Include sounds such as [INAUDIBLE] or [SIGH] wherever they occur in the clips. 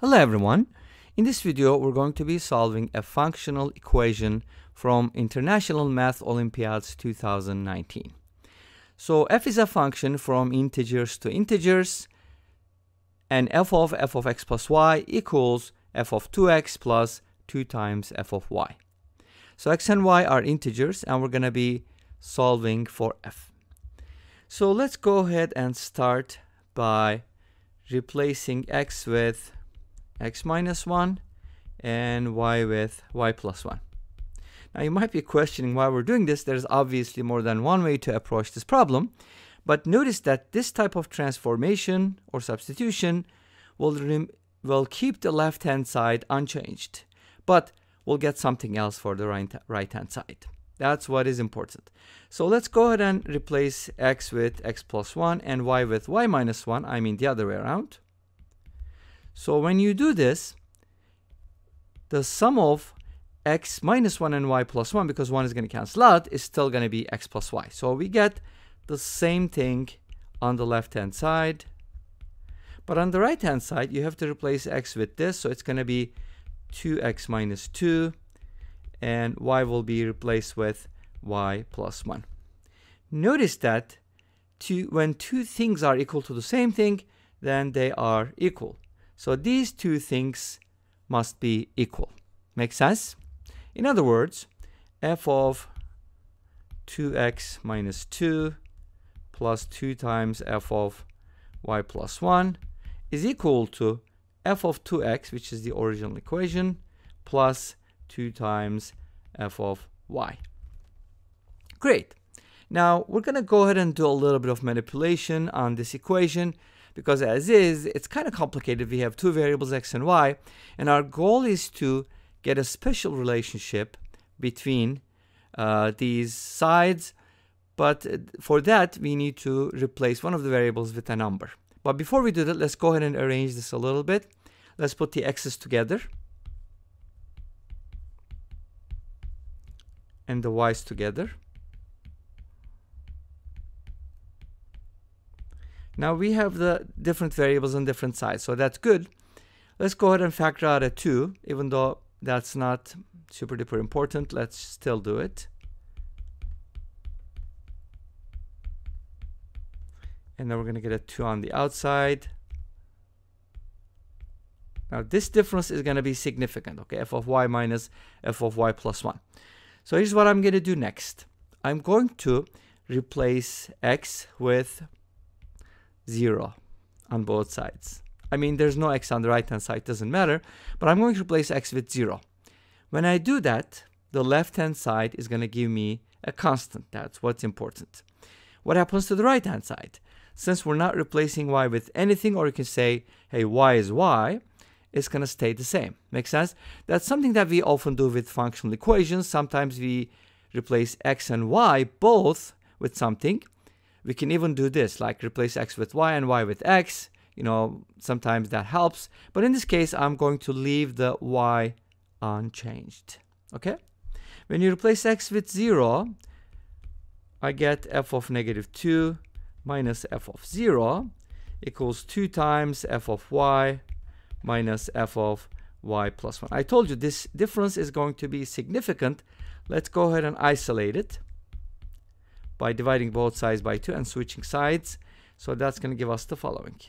Hello everyone. In this video we're going to be solving a functional equation from International Math Olympiads 2019. So f is a function from integers to integers and f of f of x plus y equals f of 2x plus 2 times f of y. So x and y are integers and we're going to be solving for f. So let's go ahead and start by replacing x with x minus 1 and y with y plus 1. Now you might be questioning why we're doing this. There's obviously more than one way to approach this problem. But notice that this type of transformation or substitution will, will keep the left-hand side unchanged. But we'll get something else for the right, right-hand side. That's what is important. So let's go ahead and replace x with x plus 1 and y with y minus 1. I mean the other way around. So when you do this, the sum of x minus 1 and y plus 1, because 1 is going to cancel out, is still going to be x plus y. So we get the same thing on the left-hand side. But on the right-hand side, you have to replace x with this. So it's going to be 2x minus 2. And y will be replaced with y plus 1. Notice that two, when two things are equal to the same thing, then they are equal. So these two things must be equal. Make sense? In other words, f of 2x minus 2 plus 2 times f of y plus 1 is equal to f of 2x, which is the original equation, plus 2 times f of y. Great. Now we're going to go ahead and do a little bit of manipulation on this equation because as is, it's kind of complicated. We have two variables x and y, and our goal is to get a special relationship between uh, these sides, but uh, for that we need to replace one of the variables with a number. But before we do that, let's go ahead and arrange this a little bit. Let's put the x's together and the y's together. Now we have the different variables on different sides, so that's good. Let's go ahead and factor out a 2, even though that's not super duper important. Let's still do it. And then we're going to get a 2 on the outside. Now this difference is going to be significant, okay? f of y minus f of y plus 1. So here's what I'm going to do next. I'm going to replace x with 0 on both sides. I mean, there's no x on the right hand side, doesn't matter, but I'm going to replace x with 0. When I do that, the left hand side is going to give me a constant. That's what's important. What happens to the right hand side? Since we're not replacing y with anything, or you can say, hey, y is y, it's going to stay the same. Make sense? That's something that we often do with functional equations. Sometimes we replace x and y both with something, we can even do this, like replace x with y and y with x. You know, sometimes that helps. But in this case, I'm going to leave the y unchanged. Okay? When you replace x with 0, I get f of negative 2 minus f of 0 equals 2 times f of y minus f of y plus 1. I told you this difference is going to be significant. Let's go ahead and isolate it by dividing both sides by 2 and switching sides. So that's going to give us the following.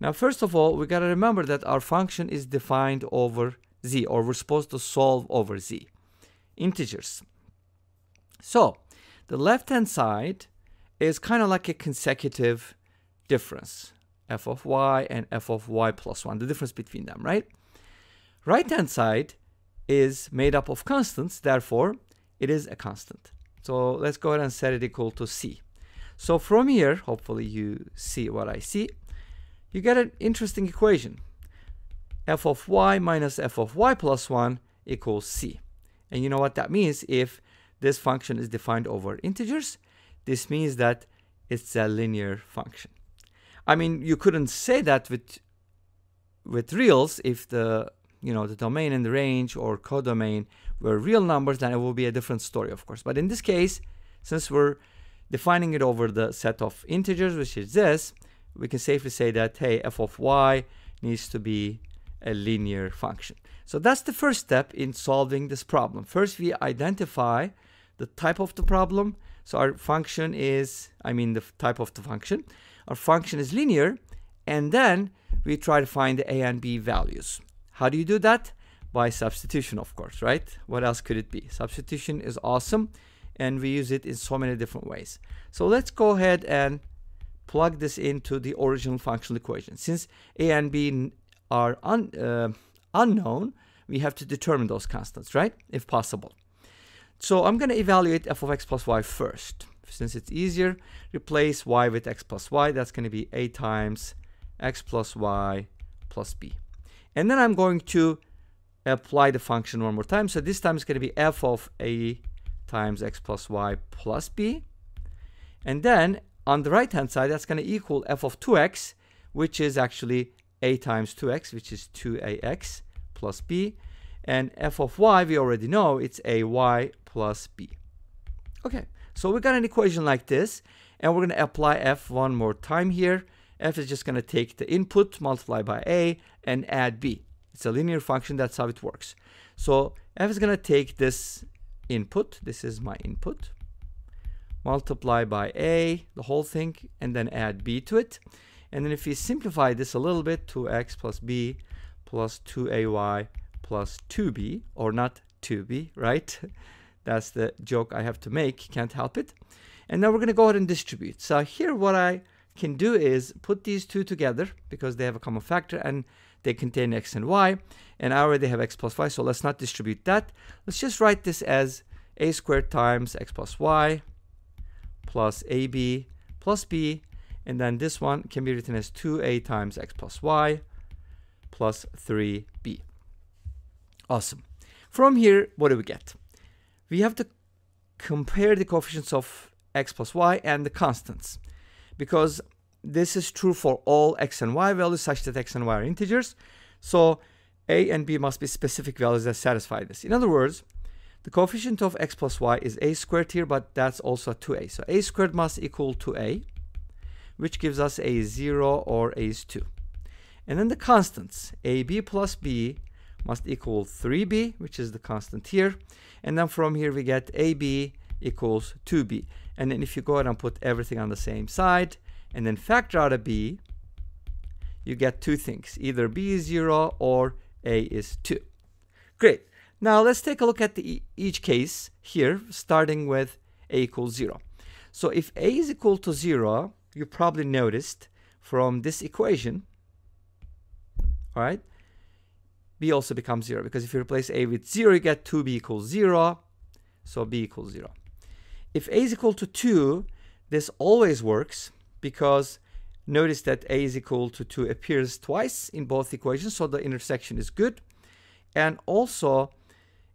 Now, first of all, we got to remember that our function is defined over z, or we're supposed to solve over z, integers. So, the left-hand side is kind of like a consecutive difference, f of y and f of y plus 1, the difference between them, right? Right-hand side is made up of constants, therefore, it is a constant. So let's go ahead and set it equal to c. So from here, hopefully you see what I see, you get an interesting equation. f of y minus f of y plus 1 equals c. And you know what that means? If this function is defined over integers, this means that it's a linear function. I mean, you couldn't say that with with reals if the you know the domain and the range or codomain were real numbers, then it will be a different story, of course. But in this case, since we're defining it over the set of integers, which is this, we can safely say that, hey, f of y needs to be a linear function. So that's the first step in solving this problem. First, we identify the type of the problem. So our function is, I mean the type of the function. Our function is linear, and then we try to find the a and b values. How do you do that? By substitution, of course, right? What else could it be? Substitution is awesome, and we use it in so many different ways. So let's go ahead and plug this into the original functional equation. Since a and b are un, uh, unknown, we have to determine those constants, right? If possible. So I'm going to evaluate f of x plus y first. Since it's easier, replace y with x plus y. That's going to be a times x plus y plus b. And then I'm going to apply the function one more time. So this time it's going to be f of a times x plus y plus b. And then on the right hand side, that's going to equal f of 2x, which is actually a times 2x, which is 2ax plus b. And f of y, we already know it's ay plus b. Okay, so we got an equation like this, and we're going to apply f one more time here. f is just going to take the input, multiply by a, and add b. It's a linear function, that's how it works. So f is going to take this input, this is my input, multiply by a, the whole thing, and then add b to it. And then if we simplify this a little bit, 2x plus b plus 2ay plus 2b, or not 2b, right? [LAUGHS] That's the joke I have to make, can't help it. And now we're going to go ahead and distribute. So here what I can do is put these two together because they have a common factor and they contain x and y. And I already have x plus y, so let's not distribute that. Let's just write this as a squared times x plus y plus ab plus b and then this one can be written as 2a times x plus y plus 3b. Awesome. From here, what do we get? We have to compare the coefficients of x plus y and the constants because this is true for all x and y values such that x and y are integers. So a and b must be specific values that satisfy this. In other words, the coefficient of x plus y is a squared here, but that's also 2a. So a squared must equal to a which gives us a 0 or a is 2. And then the constants, ab plus b must equal 3b, which is the constant here. And then from here we get ab equals 2b. And then if you go ahead and put everything on the same side, and then factor out a b, you get two things. Either b is 0 or a is 2. Great. Now let's take a look at the, each case here, starting with a equals 0. So if a is equal to 0, you probably noticed from this equation, all right, b also becomes 0 because if you replace a with 0, you get 2b equals 0, so b equals 0. If a is equal to 2, this always works because notice that a is equal to 2 appears twice in both equations, so the intersection is good. And also,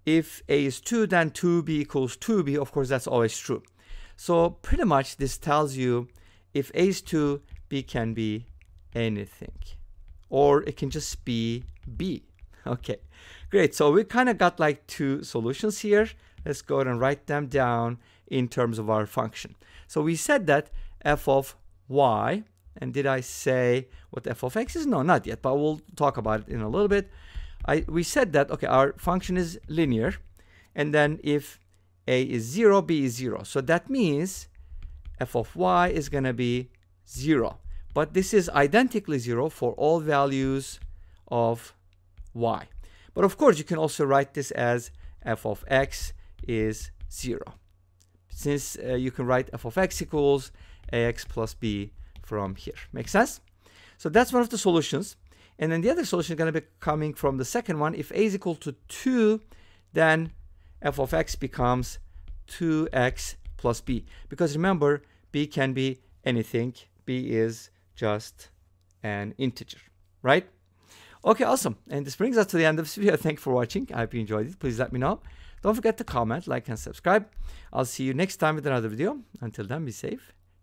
if a is 2, then 2b equals 2b, of course, that's always true. So pretty much this tells you if A is 2, B can be anything. Or it can just be B. Okay, great. So we kind of got like two solutions here. Let's go ahead and write them down in terms of our function. So we said that f of y, and did I say what f of x is? No, not yet, but we'll talk about it in a little bit. I, we said that, okay, our function is linear, and then if a is 0, b is 0. So that means f of y is going to be 0. But this is identically 0 for all values of y. But of course, you can also write this as f of x is 0. Since uh, you can write f of x equals ax plus b from here. Make sense? So that's one of the solutions. And then the other solution is going to be coming from the second one. If a is equal to 2, then f of x becomes 2x plus b. Because remember, b can be anything. b is just an integer, right? Okay, awesome. And this brings us to the end of this video. [LAUGHS] Thank you for watching. I hope you enjoyed it. Please let me know. Don't forget to comment, like, and subscribe. I'll see you next time with another video. Until then, be safe,